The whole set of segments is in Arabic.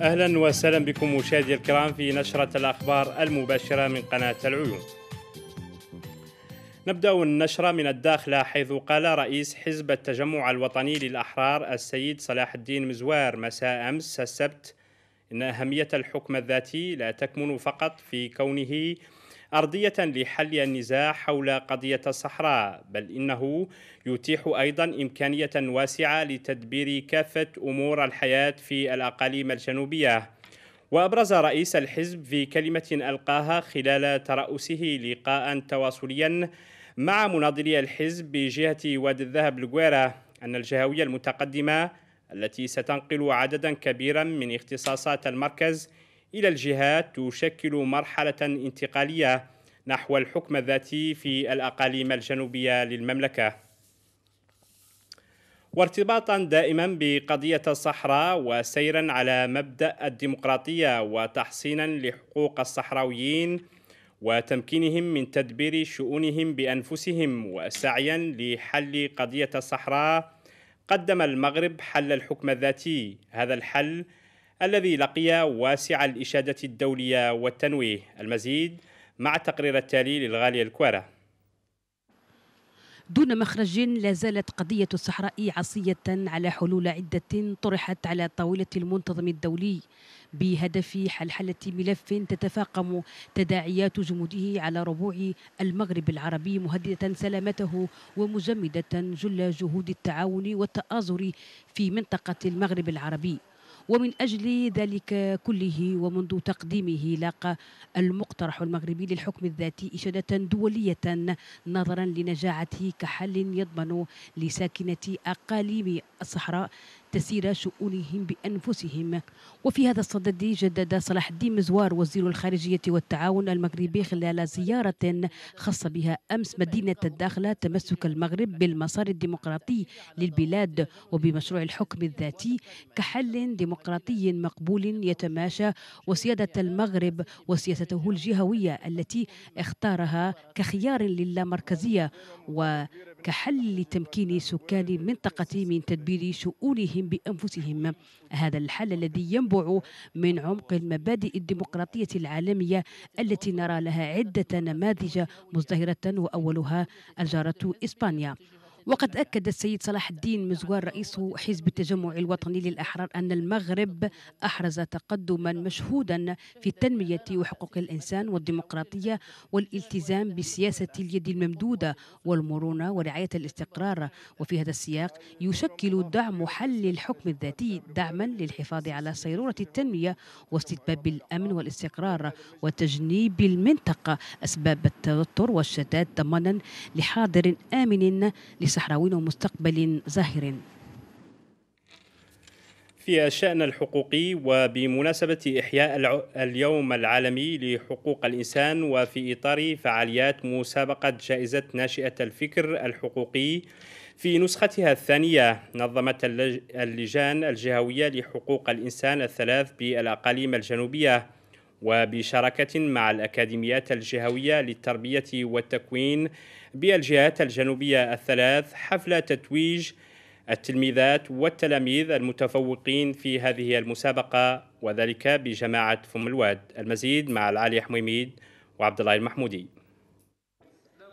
أهلا وسهلا بكم مشاهدي الكرام في نشرة الأخبار المباشرة من قناة العيون. نبدأ النشرة من الداخله حيث قال رئيس حزب التجمع الوطني للأحرار السيد صلاح الدين مزوار مساء أمس السبت إن أهمية الحكم الذاتي لا تكمن فقط في كونه أرضية لحل النزاع حول قضية الصحراء بل إنه يتيح أيضا إمكانية واسعة لتدبير كافة أمور الحياة في الأقاليم الجنوبية. وأبرز رئيس الحزب في كلمة ألقاها خلال ترأسه لقاء تواصليا مع مناضلي الحزب بجهة وادي الذهب الجويرة أن الجهوية المتقدمة التي ستنقل عددا كبيرا من اختصاصات المركز إلى الجهات تشكل مرحلة انتقالية نحو الحكم الذاتي في الأقاليم الجنوبية للمملكة. وارتباطا دائما بقضية الصحراء وسيرا على مبدأ الديمقراطية وتحصينا لحقوق الصحراويين وتمكينهم من تدبير شؤونهم بأنفسهم وسعيا لحل قضية الصحراء. قدم المغرب حل الحكم الذاتي. هذا الحل الذي لقي واسع الإشادة الدولية والتنويه. المزيد مع التقرير التالي للغالية الكوارة دون مخرج لا زالت قضية الصحراء عصية على حلول عدة طرحت على طاولة المنتظم الدولي بهدف حلحلة ملف تتفاقم تداعيات جموده على ربوع المغرب العربي مهددة سلامته ومجمدة جل جهود التعاون والتآزر في منطقة المغرب العربي. ومن أجل ذلك كله ومنذ تقديمه لاقى المقترح المغربي للحكم الذاتي إشادة دولية نظرا لنجاعته كحل يضمن لساكنة أقاليم الصحراء تسير شؤونهم بأنفسهم. وفي هذا الصدد جدد صلاح الدين مزوار وزير الخارجية والتعاون المغربي خلال زيارة خاصة بها أمس مدينة الداخلة تمسك المغرب بالمسار الديمقراطي للبلاد وبمشروع الحكم الذاتي كحل ديمقراطي مقبول يتماشى وسيادة المغرب وسياسته الجهوية التي اختارها كخيار للامركزية. وكحل لتمكين سكان المنطقة من تدبير شؤونهم بأنفسهم. هذا الحل الذي ينبع من عمق المبادئ الديمقراطية العالمية التي نرى لها عدة نماذج مزدهرة وأولها الجارة إسبانيا. وقد أكد السيد صلاح الدين مزوار رئيس حزب التجمع الوطني للأحرار أن المغرب أحرز تقدما مشهودا في التنمية وحقوق الإنسان والديمقراطية والالتزام بسياسة اليد الممدودة والمرونة ورعاية الاستقرار. وفي هذا السياق يشكل دعم حل الحكم الذاتي دعما للحفاظ على صيرورة التنمية واستتباب الأمن والاستقرار وتجنيب المنطقة أسباب التوتر والشتات ضمانا لحاضر آمن لصحراوي ومستقبل زاهر. في الشأن الحقوقي وبمناسبة إحياء اليوم العالمي لحقوق الإنسان وفي إطار فعاليات مسابقة جائزة ناشئة الفكر الحقوقي في نسختها الثانية نظمت اللجان الجهوية لحقوق الإنسان الثلاث بالأقاليم الجنوبية. وبشراكة مع الأكاديميات الجهوية للتربية والتكوين بالجهات الجنوبية الثلاث حفل تتويج التلميذات والتلاميذ المتفوقين في هذه المسابقة وذلك بجماعة فم الواد المزيد مع العالي حميميد وعبد الله المحمودي.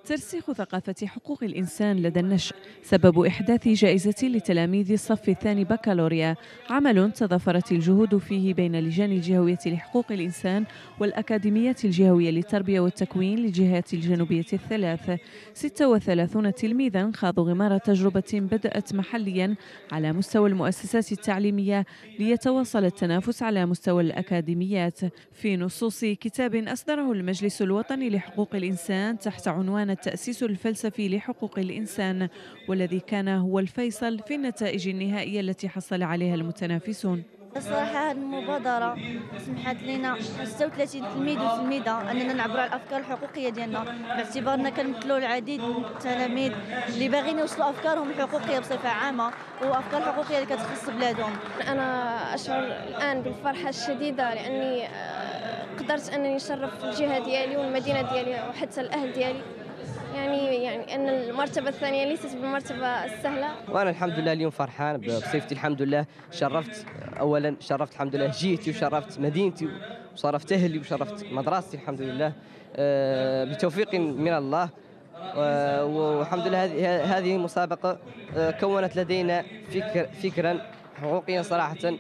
ترسيخ ثقافة حقوق الإنسان لدى النشء. سبب إحداث جائزة لتلاميذ الصف الثاني بكالوريا. عمل تضافرت الجهود فيه بين لجان الجهوية لحقوق الإنسان والأكاديمية الجهوية للتربية والتكوين للجهات الجنوبية الثلاث. 36 تلميذا خاضوا غمار تجربة بدأت محليا على مستوى المؤسسات التعليمية ليتواصل التنافس على مستوى الأكاديميات. في نصوص كتاب أصدره المجلس الوطني لحقوق الإنسان تحت عنوان التأسيس الفلسفي لحقوق الإنسان والذي كان هو الفيصل في النتائج النهائية التي حصل عليها المتنافسون. الصراحة هذه المبادرة سمحت لنا 36 تلميذ وتلميذة أننا نعبروا على الأفكار الحقوقية ديالنا باعتبارنا كنمثلوا العديد من التلاميذ اللي باغيين يوصلوا أفكارهم الحقوقية بصفة عامة وأفكار حقوقية اللي كتخص بلادهم. أنا أشعر الآن بالفرحة الشديدة لأني آه، قدرت أنني نشرف الجهة ديالي والمدينة ديالي وحتى الأهل ديالي. يعني يعني أن المرتبة الثانية ليست بالمرتبة السهلة وأنا الحمد لله اليوم فرحان بصيفتي الحمد لله. شرفت اولا شرفت الحمد لله جيتي وشرفت مدينتي وشرفت أهلي وشرفت مدرستي الحمد لله. آه، بتوفيق من الله. آه، والحمد لله هذه هذه مسابقه آه، كونت لدينا فكر فكرا حقوقيا صراحة.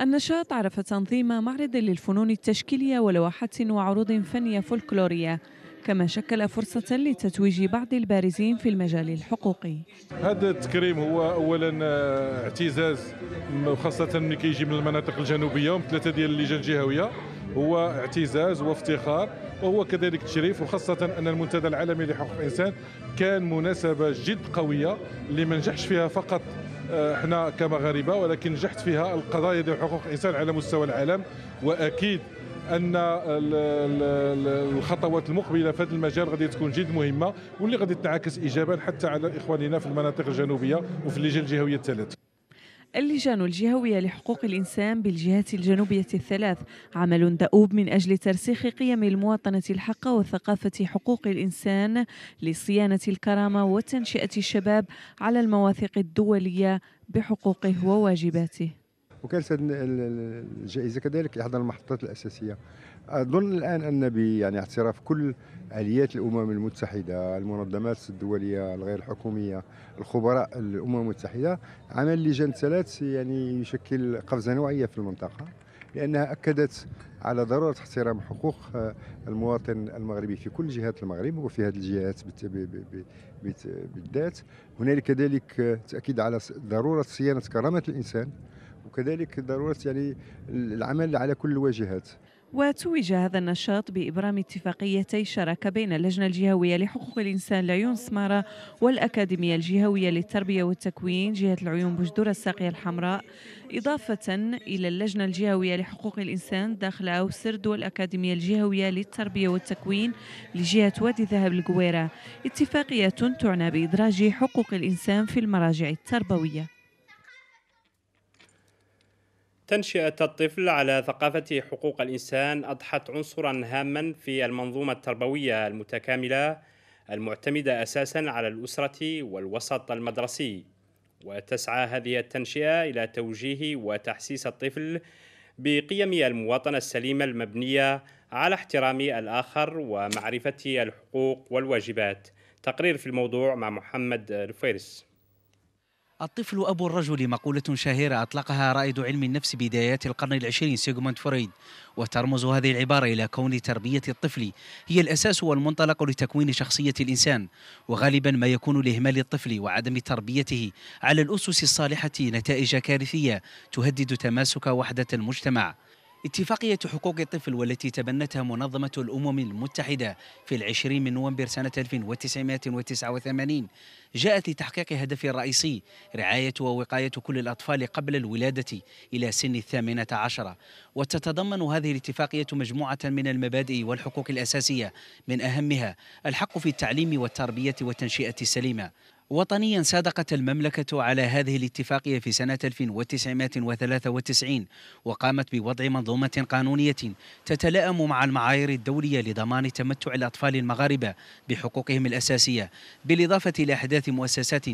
النشاط عرف تنظيم معرض للفنون التشكيلية ولوحات وعروض فنية فولكلورية. كما شكل فرصة لتتويج بعض البارزين في المجال الحقوقي. هذا التكريم هو اولا آه، اعتزاز وخاصة ملي كيجي من المناطق الجنوبية ومن ثلاثة ديال اللجان الجهوية. هو اعتزاز وافتخار وهو كذلك تشريف وخاصة أن المنتدى العالمي لحقوق الإنسان كان مناسبة جد قوية اللي ما نجحش فيها فقط آه، إحنا كمغاربة ولكن نجحت فيها القضايا ديال حقوق الإنسان على مستوى العالم. وأكيد أن ال- ال- الخطوات المقبلة في هذا المجال غادي تكون جد مهمة واللي غادي تنعكس ايجابا حتى على إخواننا في المناطق الجنوبية وفي اللجان الجهوية الثلاث اللجان الجهوية لحقوق الإنسان بالجهات الجنوبية الثلاث عمل دؤوب من أجل ترسيخ قيم المواطنة الحقة وثقافة حقوق الإنسان لصيانة الكرامة وتنشئة الشباب على المواثيق الدولية بحقوقه وواجباته. وكانت هذه ال- ال- الجائزة كذلك احدى المحطات الأساسية. أظن الآن أن يعني اعتراف كل آليات الأمم المتحدة المنظمات الدولية الغير الحكوميه الخبراء الأمم المتحدة عمل لجان ثلاث يعني يشكل قفزة نوعية في المنطقة لأنها أكدت على ضرورة احترام حقوق آه، المواطن المغربي في كل جهات المغرب وفي هذه الجهات بالذات. هنالك كذلك آه، تأكيد على ضرورة صيانة كرامة الإنسان وكذلك ضرورة يعني العمل على كل الواجهات. وتوج هذا النشاط بإبرام اتفاقيتي شراكة بين اللجنة الجهوية لحقوق الإنسان لعيون سمارة والأكاديمية الجهوية للتربية والتكوين جهة العيون بجدور الساقية الحمراء إضافة إلى اللجنة الجهوية لحقوق الإنسان داخل أوسرد والأكاديمية الجهوية للتربية والتكوين لجهة وادي ذهب القويرة. اتفاقية تعنى بإدراج حقوق الإنسان في المراجع التربوية. تنشئة الطفل على ثقافة حقوق الإنسان أضحت عنصرا هاما في المنظومة التربوية المتكاملة المعتمدة أساسا على الأسرة والوسط المدرسي. وتسعى هذه التنشئة إلى توجيه وتحسيس الطفل بقيم المواطنة السليمة المبنية على احترام الآخر ومعرفة الحقوق والواجبات. تقرير في الموضوع مع محمد الفيرس. الطفل أبو الرجل مقولة شهيرة أطلقها رائد علم النفس بدايات القرن العشرين سيغموند فرويد وترمز هذه العبارة إلى كون تربية الطفل هي الأساس والمنطلق لتكوين شخصية الإنسان وغالبا ما يكون لإهمال الطفل وعدم تربيته على الأسس الصالحة نتائج كارثية تهدد تماسك وحدة المجتمع. اتفاقية حقوق الطفل والتي تبنتها منظمة الأمم المتحدة في العشرين من نوفمبر سنة 1989 جاءت لتحقيق هدفها الرئيسي رعاية ووقاية كل الأطفال قبل الولادة إلى سن الثامنة عشرة. وتتضمن هذه الاتفاقية مجموعة من المبادئ والحقوق الأساسية من أهمها الحق في التعليم والتربية والتنشئة السليمة. وطنيا صادقت المملكة على هذه الاتفاقية في سنة 1993 وقامت بوضع منظومة قانونية تتلائم مع المعايير الدولية لضمان تمتع الأطفال المغاربة بحقوقهم الأساسية. بالإضافة إلى إحداث مؤسسات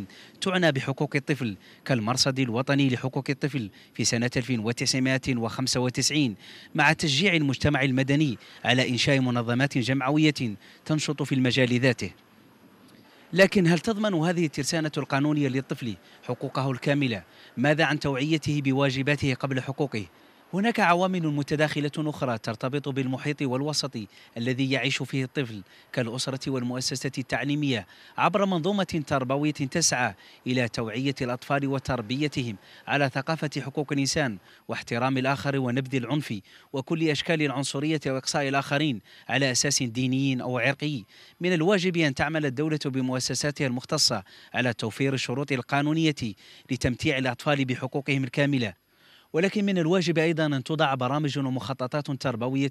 تعنى بحقوق الطفل كالمرصد الوطني لحقوق الطفل في سنة 1995 مع تشجيع المجتمع المدني على إنشاء منظمات جمعوية تنشط في المجال ذاته. لكن هل تضمن هذه الترسانة القانونية للطفل حقوقه الكاملة؟ ماذا عن توعيته بواجباته قبل حقوقه؟ هناك عوامل متداخلة أخرى ترتبط بالمحيط والوسط الذي يعيش فيه الطفل كالأسرة والمؤسسة التعليمية عبر منظومة تربوية تسعى إلى توعية الأطفال وتربيتهم على ثقافة حقوق الإنسان واحترام الآخر ونبذ العنف وكل أشكال العنصرية وإقصاء الآخرين على أساس ديني أو عرقي. من الواجب أن تعمل الدولة بمؤسساتها المختصة على توفير الشروط القانونية لتمتيع الأطفال بحقوقهم الكاملة. ولكن من الواجب أيضا أن توضع برامج ومخططات تربوية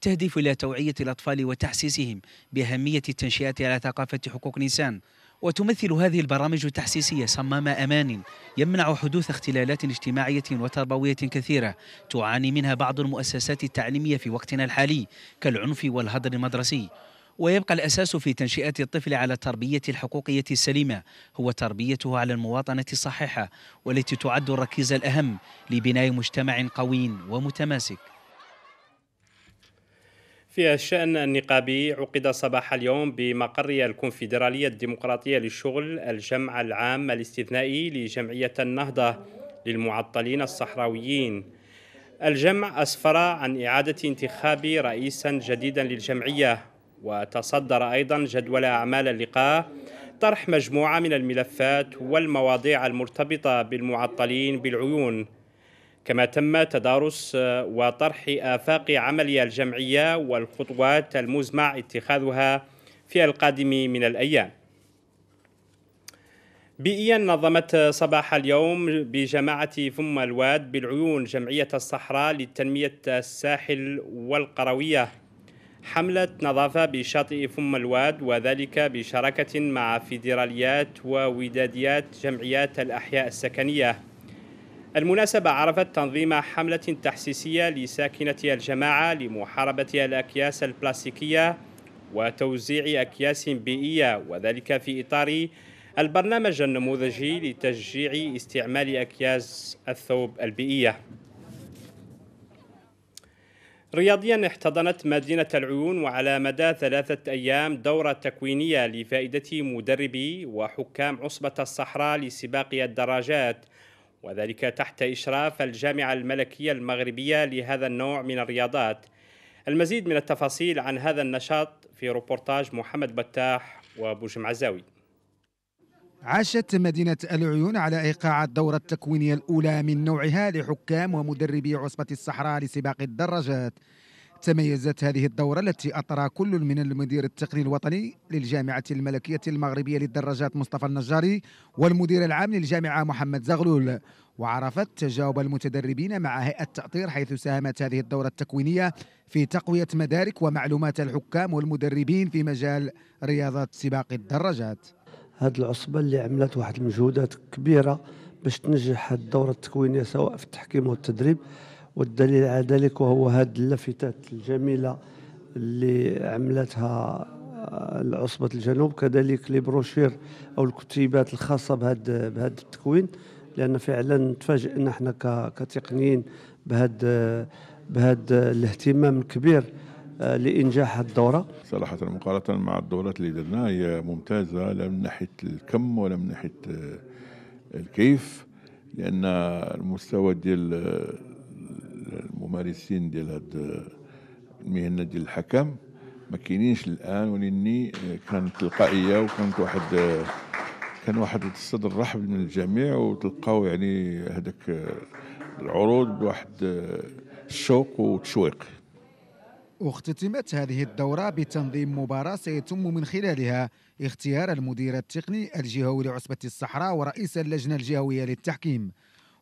تهدف إلى توعية الأطفال وتحسيسهم بأهمية التنشئة على ثقافة حقوق الإنسان. وتمثل هذه البرامج التحسيسية صمام أمان يمنع حدوث اختلالات اجتماعية وتربوية كثيرة تعاني منها بعض المؤسسات التعليمية في وقتنا الحالي كالعنف والهدر المدرسي. ويبقى الأساس في تنشئة الطفل على التربية الحقوقية السليمة. هو تربيته على المواطنة الصحيحة والتي تعد الركيزة الأهم لبناء مجتمع قوي ومتماسك. في الشأن النقابي عقد صباح اليوم بمقر الكونفدرالية الديمقراطية للشغل الجمع العام الاستثنائي لجمعية النهضة للمعطلين الصحراويين. الجمع أسفر عن إعادة انتخاب رئيسا جديدا للجمعية. وتصدر أيضا جدول أعمال اللقاء طرح مجموعة من الملفات والمواضيع المرتبطة بالمعطلين بالعيون. كما تم تدارس وطرح آفاق عمل الجمعية والخطوات المزمع اتخاذها في القادم من الأيام. بيئيا نظمت صباح اليوم بجماعة فم الواد بالعيون جمعية الصحراء لتنمية الساحل والقروية. حملة نظافة بشاطئ فم الواد وذلك بشراكة مع فيدراليات ووداديات جمعيات الأحياء السكنية. المناسبة عرفت تنظيم حملة تحسيسية لساكنة الجماعة لمحاربة الأكياس البلاستيكية وتوزيع أكياس بيئية وذلك في إطار البرنامج النموذجي لتشجيع استعمال أكياس الثوب البيئية. رياضيا احتضنت مدينة العيون وعلى مدى ثلاثة أيام دورة تكوينية لفائدة مدربي وحكام عصبة الصحراء لسباق الدراجات وذلك تحت إشراف الجامعة الملكية المغربية لهذا النوع من الرياضات. المزيد من التفاصيل عن هذا النشاط في روبورتاج محمد بتاح وبوجم عزاوي عاشت مدينة العيون على إيقاع الدورة التكوينية الأولى من نوعها لحكام ومدربي عصبة الصحراء لسباق الدراجات. تميزت هذه الدورة التي أطرى كل من المدير التقني الوطني للجامعة الملكية المغربية للدراجات مصطفى النجاري والمدير العام للجامعة محمد زغلول. وعرفت تجاوب المتدربين مع هيئة تأطير حيث ساهمت هذه الدورة التكوينية في تقوية مدارك ومعلومات الحكام والمدربين في مجال رياضة سباق الدراجات. هذه العصبة اللي عملت واحد المجهودات كبيرة باش تنجح الدورة التكوينية سواء في التحكيم والتدريب. والدليل على ذلك وهو هذه اللافتات الجميلة اللي عملتها العصبة الجنوب كذلك لي بروشير أو الكتيبات الخاصة بهذا بهذا التكوين. لأن فعلا تفاجئنا إحنا كتقنيين بهذا بهذا الاهتمام الكبير آه، لإنجاح الدورة. صراحة مقارنة مع الدورات اللي درناها هي ممتازة لا من ناحية الكم ولا من ناحية آه، الكيف لأن المستوى ديال الممارسين ديال هاد المهنة ديال الحكم ما كاينينش الآن ولأني كانت تلقائية وكانت واحد كان واحد الصدر رحب من الجميع وتلقاو يعني هذاك العروض بواحد الشوق وتشويق اختتمت هذه الدورة بتنظيم مباراة سيتم من خلالها اختيار المدير التقني الجهوي لعصبة الصحراء ورئيس اللجنة الجهوية للتحكيم.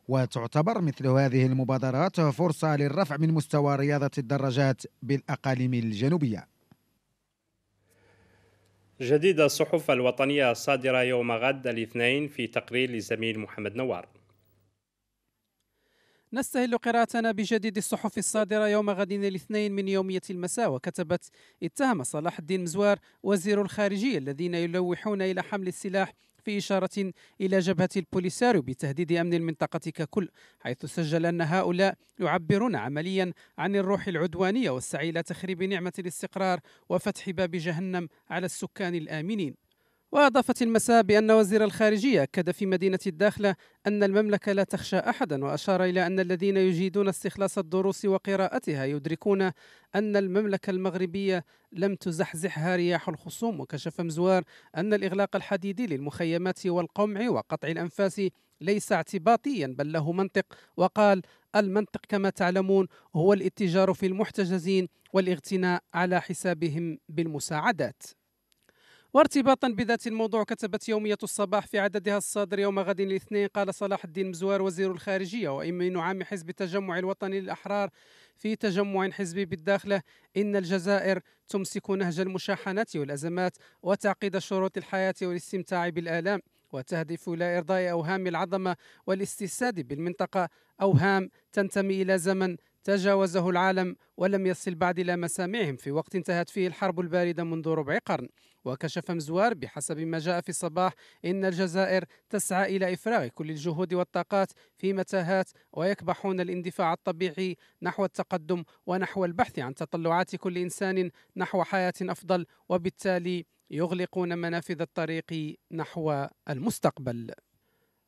وتعتبر مثل هذه المبادرات فرصة للرفع من مستوى رياضة الدراجات بالأقاليم الجنوبية. جديد الصحف الوطنية الصادرة يوم غد الاثنين في تقرير لزميل محمد نوار. نستهل قراءتنا بجديد الصحف الصادرة يوم غد الاثنين من يومية المساء وكتبت اتهم صلاح الدين مزوار وزير الخارجية الذين يلوحون إلى حمل السلاح في إشارة إلى جبهة البوليساريو بتهديد أمن المنطقة ككل حيث سجل أن هؤلاء يعبرون عمليا عن الروح العدوانية والسعي إلى تخريب نعمة الاستقرار وفتح باب جهنم على السكان الآمنين. وأضافت المساء بأن وزير الخارجية أكد في مدينة الداخلة أن المملكة لا تخشى أحدا وأشار إلى أن الذين يجيدون استخلاص الدروس وقراءتها يدركون أن المملكة المغربية لم تزحزحها رياح الخصوم وكشف مزوار أن الإغلاق الحديدي للمخيمات والقمع وقطع الأنفاس ليس اعتباطيا بل له منطق وقال المنطق كما تعلمون هو الاتجار في المحتجزين والاغتناء على حسابهم بالمساعدات. وارتباطا بذات الموضوع كتبت يومية الصباح في عددها الصادر يوم غد الاثنين قال صلاح الدين مزوار وزير الخارجية وإمين عام حزب التجمع الوطني للأحرار في تجمع حزبي بالداخلة. إن الجزائر تمسك نهج المشاحنات والأزمات وتعقيد شروط الحياة والاستمتاع بالآلام وتهدف إلى إرضاء أوهام العظمة والاستساد بالمنطقة. أوهام تنتمي إلى زمن تجاوزه العالم ولم يصل بعد إلى مسامعهم في وقت انتهت فيه الحرب الباردة منذ ربع قرن. وكشف مزوار بحسب ما جاء في الصباح إن الجزائر تسعى إلى إفراغ كل الجهود والطاقات في متاهات ويكبحون الاندفاع الطبيعي نحو التقدم ونحو البحث عن تطلعات كل إنسان نحو حياة أفضل وبالتالي يغلقون منافذ الطريق نحو المستقبل.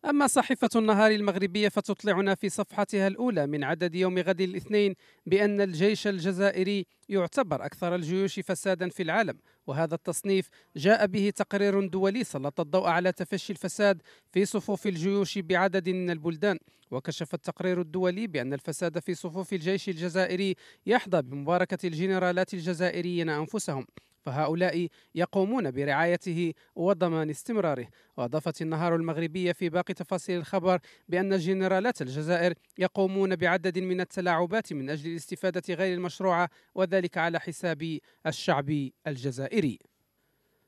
أما صحيفة النهار المغربية فتطلعنا في صفحتها الأولى من عدد يوم غد الاثنين بأن الجيش الجزائري يعتبر أكثر الجيوش فسادا في العالم وهذا التصنيف جاء به تقرير دولي سلط الضوء على تفشي الفساد في صفوف الجيوش بعدد من البلدان. وكشف التقرير الدولي بأن الفساد في صفوف الجيش الجزائري يحظى بمباركة الجنرالات الجزائريين أنفسهم. فهؤلاء يقومون برعايته وضمان استمراره. وأضافت النهار المغربية في باقي تفاصيل الخبر بأن جنرالات الجزائر يقومون بعدد من التلاعبات من أجل الاستفادة غير المشروعة وذلك على حساب الشعب الجزائري.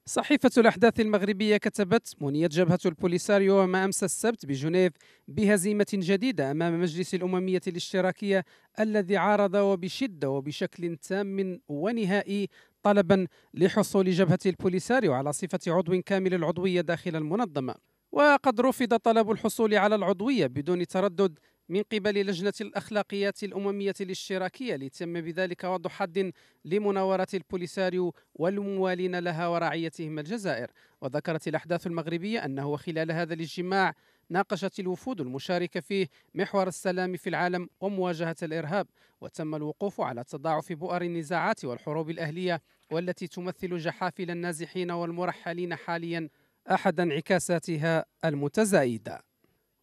صحيفة الأحداث المغربية كتبت منيت جبهة البوليساريو وما أمس السبت بجنيف بهزيمة جديدة أمام مجلس الأممية الاشتراكية الذي عارض وبشدة وبشكل تام ونهائي طلبا لحصول جبهة البوليساريو على صفة عضو كامل العضوية داخل المنظمة. وقد رفض طلب الحصول على العضوية بدون تردد من قبل لجنة الأخلاقيات الأممية الاشتراكية ليتم بذلك وضع حد لمناورة البوليساريو والموالين لها ورعيتهم الجزائر. وذكرت الأحداث المغربية أنه خلال هذا الاجتماع ناقشت الوفود المشاركة فيه محور السلام في العالم ومواجهة الإرهاب وتم الوقوف على تضاعف بؤر النزاعات والحروب الأهلية والتي تمثل جحافل النازحين والمرحلين حاليا أحد انعكاساتها المتزايدة.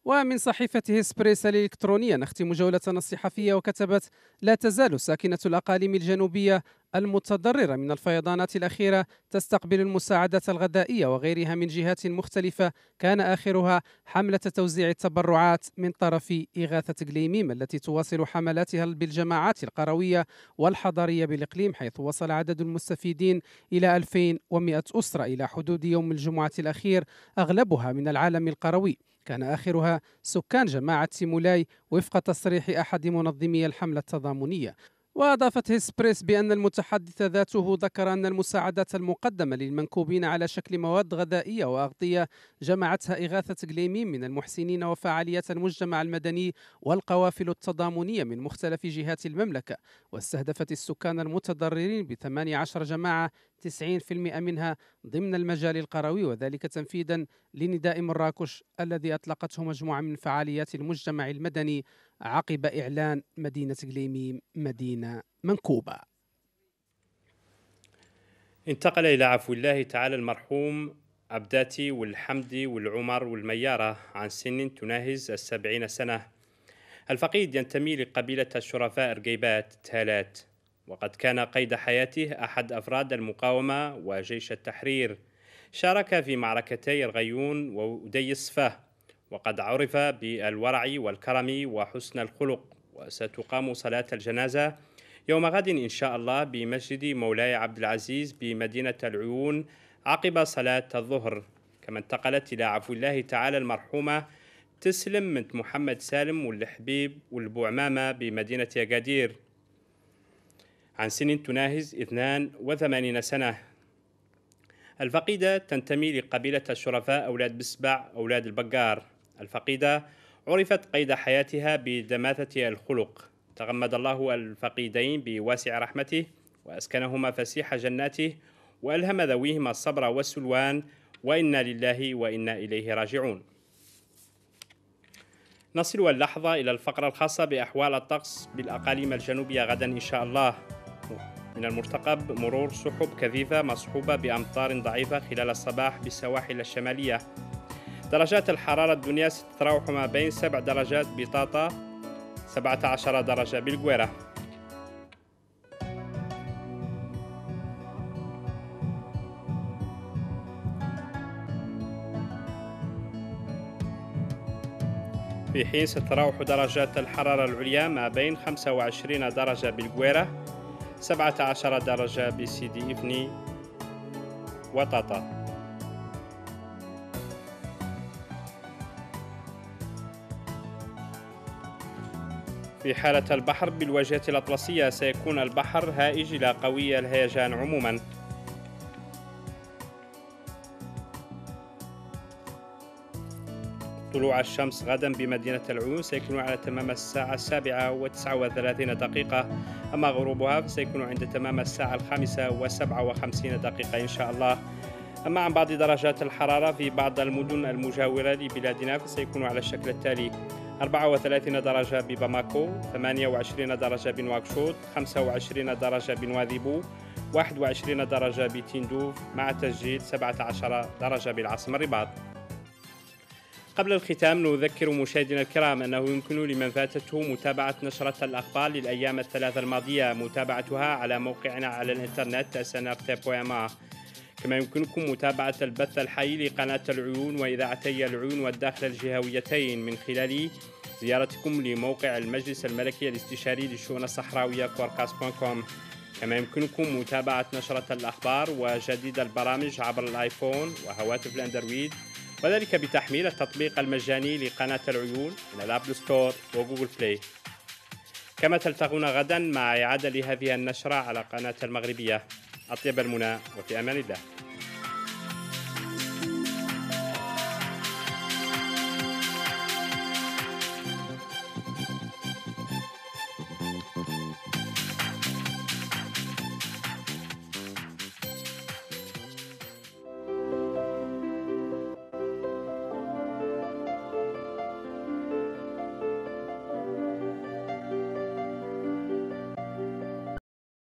ومن صحيفة هسبريس الإلكترونية نختم جولتنا الصحفية وكتبت لا تزال ساكنة الأقاليم الجنوبية المتضررة من الفيضانات الأخيرة تستقبل المساعدات الغذائية وغيرها من جهات مختلفة. كان آخرها حملة توزيع التبرعات من طرف إغاثة قليميم التي تواصل حملاتها بالجماعات القروية والحضرية بالإقليم حيث وصل عدد المستفيدين إلى 2100 أسرة إلى حدود يوم الجمعة الأخير أغلبها من العالم القروي. كان آخرها سكان جماعة سيمولاي وفق تصريح أحد منظمي الحملة التضامنية. وأضافت هيسبريس بأن المتحدث ذاته ذكر أن المساعدات المقدمة للمنكوبين على شكل مواد غذائية وأغطية جمعتها إغاثة قليمين من المحسنين وفعاليات المجتمع المدني والقوافل التضامنية من مختلف جهات المملكة واستهدفت السكان المتضررين ب 18 جماعة 90% منها ضمن المجال القروي وذلك تنفيذا لنداء مراكش الذي أطلقته مجموعة من فعاليات المجتمع المدني عقب إعلان مدينة قليميم مدينة منكوبة. انتقل إلى عفو الله تعالى المرحوم عبداتي والحمدي والعمر والميارة عن سن تناهز السبعين سنة. الفقيد ينتمي لقبيلة الشرفاء رقيبات تالات وقد كان قيد حياته أحد أفراد المقاومة وجيش التحرير. شارك في معركتي الغيون ودي الصفاه وقد عرف بالورع والكرم وحسن الخلق وستقام صلاة الجنازة يوم غد إن شاء الله بمسجد مولاي عبد العزيز بمدينة العيون عقب صلاة الظهر. كما انتقلت إلى عفو الله تعالى المرحومة تسلم بنت محمد سالم والحبيب والبوعمامة بمدينة أكادير عن سن تناهز 82 سنة. الفقيدة تنتمي لقبيلة الشرفاء أولاد بسبع أولاد البقار. الفقيدة عرفت قيد حياتها بدماثة الخلق. تغمد الله الفقيدين بواسع رحمته وأسكنهما فسيح جناته وألهم ذويهما الصبر والسلوان وإنا لله وإنا إليه راجعون. نصل اللحظة إلى الفقرة الخاصة بأحوال الطقس بالأقاليم الجنوبية غدا إن شاء الله. من المرتقب مرور سحب كثيفة مصحوبة بأمطار ضعيفة خلال الصباح بالسواحل الشمالية. درجات الحرارة الدنيا ستتراوح ما بين 7 درجات بطاطا 17 درجة بالقويرة في حين ستتراوح درجات الحرارة العليا ما بين 25 درجة بالقويرة 17 درجة بسيدي إفني وطاطا. في حالة البحر بالواجهة الأطلسية سيكون البحر هائج إلى قوي الهيجان عموما. طلوع الشمس غدا بمدينة العيون سيكون على تمام الساعة السابعة وتسعة وثلاثين دقيقة أما غروبها فسيكون عند تمام الساعة الخامسة وسبعة وخمسين دقيقة إن شاء الله. أما عن بعض درجات الحرارة في بعض المدن المجاورة لبلادنا فسيكون على الشكل التالي. 34 درجة بباماكو 28 درجة بنواكشوط 25 درجة بنواذيبو 21 درجة بتندوف مع تسجيل 17 درجة بالعاصمة الرباط. قبل الختام نذكر مشاهدينا الكرام أنه يمكن لمن فاتته متابعة نشرة الأخبار للأيام الثلاثة الماضية متابعتها على موقعنا على الإنترنت snrt.ma كما يمكنكم متابعة البث الحي لقناة العيون وإذاعتي العيون والداخل الجهويتين من خلال زيارتكم لموقع المجلس الملكي الاستشاري للشؤون الصحراوية كوركاس.com كما يمكنكم متابعة نشرة الأخبار وجديد البرامج عبر الآيفون وهواتف الأندرويد وذلك بتحميل التطبيق المجاني لقناة العيون من ال App Store و Google Play. كما تلتقون غدا مع إعادة لهذه النشرة على قناة المغربية. أطيب المنى وفي أمان الله.